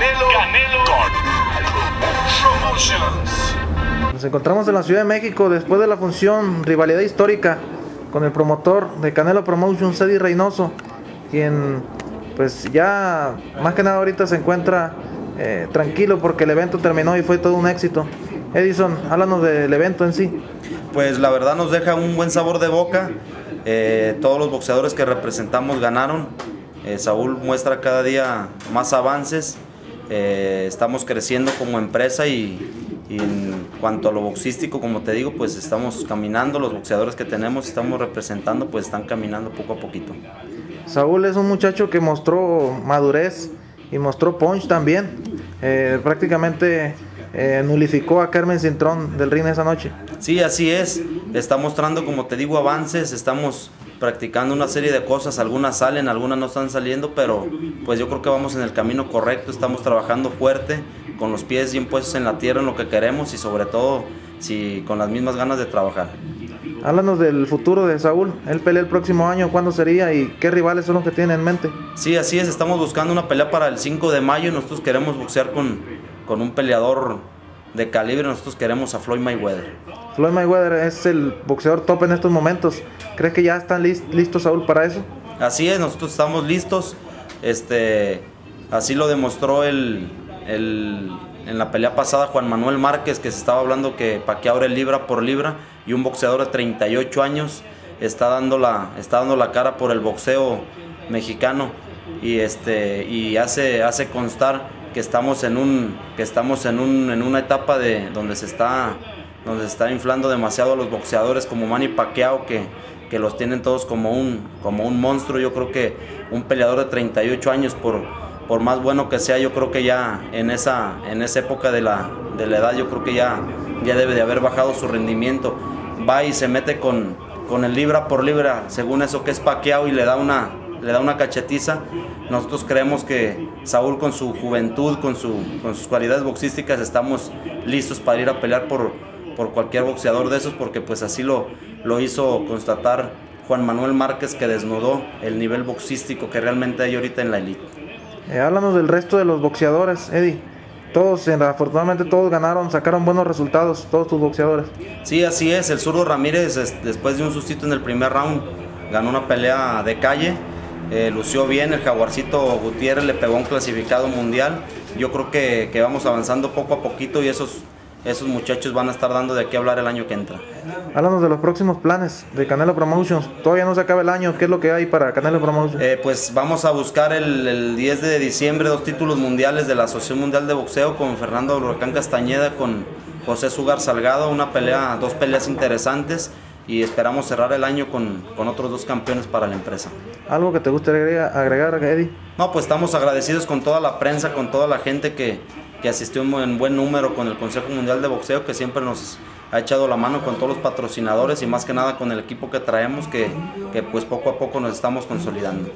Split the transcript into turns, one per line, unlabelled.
Canelo, Canelo Promotions.
Nos encontramos en la Ciudad de México después de la función Rivalidad Histórica con el promotor de Canelo Promotions, Eddie Reynoso, quien pues ya más que nada ahorita se encuentra eh, tranquilo porque el evento terminó y fue todo un éxito. Edison, háblanos del evento en sí.
Pues la verdad nos deja un buen sabor de boca. Eh, todos los boxeadores que representamos ganaron. Eh, Saúl muestra cada día más avances. Eh, estamos creciendo como empresa y, y en cuanto a lo boxístico, como te digo, pues estamos caminando. Los boxeadores que tenemos, estamos representando, pues están caminando poco a poquito.
Saúl es un muchacho que mostró madurez y mostró punch también. Eh, prácticamente eh, nulificó a Carmen Cintrón del ring esa noche.
Sí, así es. Está mostrando, como te digo, avances. Estamos practicando una serie de cosas. Algunas salen, algunas no están saliendo, pero pues yo creo que vamos en el camino correcto. Estamos trabajando fuerte, con los pies bien puestos en la tierra, en lo que queremos y sobre todo si, con las mismas ganas de trabajar.
Háblanos del futuro de Saúl. Él pelea el próximo año, ¿cuándo sería y qué rivales son los que tiene en mente?
Sí, así es. Estamos buscando una pelea para el 5 de mayo. Nosotros queremos boxear con, con un peleador de calibre. Nosotros queremos a Floyd Mayweather.
Floyd Mayweather es el boxeador top en estos momentos. ¿Crees que ya están lis- listos Saúl para eso?
Así es, nosotros estamos listos. Este, así lo demostró el, el- en la pelea pasada Juan Manuel Márquez, que se estaba hablando que Pacquiao era el libra por libra y un boxeador de 38 años está dando la, está dando la cara por el boxeo mexicano y este y hace hace constar que estamos en un que estamos en un en una etapa de donde se está está inflando demasiado a los boxeadores como Manny Pacquiao que, que los tienen todos como un como un monstruo. Yo creo que un peleador de 38 años por por más bueno que sea yo creo que ya en esa en esa época de la de la edad yo creo que ya ya debe de haber bajado su rendimiento. Va y se mete con con el libra por libra según eso que es Pacquiao y le da una le da una cachetiza. Nosotros creemos que Saúl con su juventud, con, su, con sus cualidades boxísticas, estamos listos para ir a pelear por, por cualquier boxeador de esos, porque pues así lo, lo hizo constatar Juan Manuel Márquez, que desnudó el nivel boxístico que realmente hay ahorita en la elite.
Eh, háblanos del resto de los boxeadores, Eddie. Todos, afortunadamente todos ganaron, sacaron buenos resultados, todos tus boxeadores.
Sí, así es. El zurdo Ramírez, es- después de un sustito en el primer round, ganó una pelea de calle. Eh, lució bien. El Jaguarcito Gutiérrez le pegó un clasificado mundial. Yo creo que, que vamos avanzando poco a poquito y esos, esos muchachos van a estar dando de qué hablar el año que entra.
Háblanos de los próximos planes de Canelo Promotions. Todavía no se acaba el año, ¿qué es lo que hay para Canelo Promotions?
Eh, pues vamos a buscar el, el 10 de diciembre dos títulos mundiales de la Asociación Mundial de Boxeo con Fernando Huracán Castañeda, con José Sugar Salgado, una pelea, dos peleas interesantes y esperamos cerrar el año con, con otros dos campeones para la empresa.
¿Algo que te gustaría agregar, Eddie?
No, pues estamos agradecidos con toda la prensa, con toda la gente que, que asistió en buen- número con el Consejo Mundial de Boxeo, que siempre nos ha echado la mano con todos los patrocinadores y más que nada con el equipo que traemos, que, que pues poco a poco nos estamos consolidando.